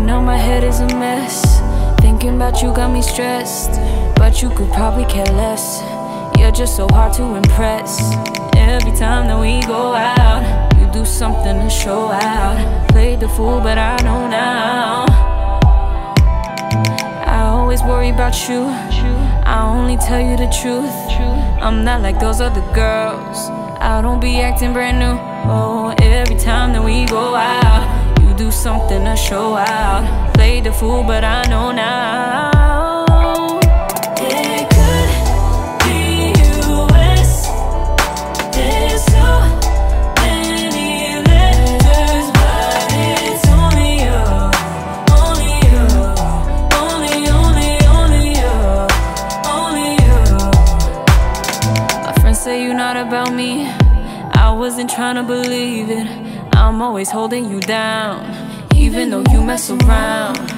now my head is a mess. Thinking about you got me stressed. But you could probably care less. You're just so hard to impress. Every time that we go out, you do something to show out. Played the fool, but I know now. I always worry about you. I only tell you the truth. I'm not like those other girls. I don't be acting brand new. Oh, something to show out. Played the fool, but I know now. It could be US. There's so many letters, but it's only you, only you, only, only, only you, only you. My friends say you're not about me. I wasn't trying to believe it. I'm always holding you down, even though you mess around.